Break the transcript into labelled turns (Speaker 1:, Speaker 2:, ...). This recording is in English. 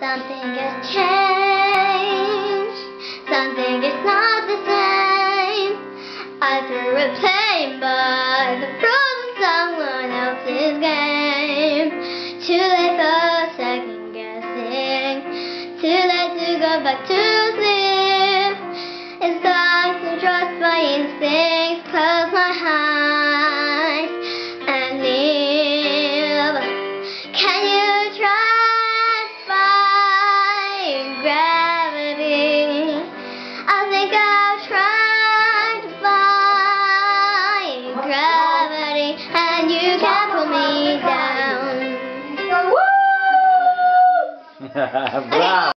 Speaker 1: Something has changed. Something is not the same. I threw a plane by the of someone else's game. Too late for second guessing. Too late to go back to sleep. It's time to trust my instincts. Close my eyes and you can't pull me down.
Speaker 2: Bravo!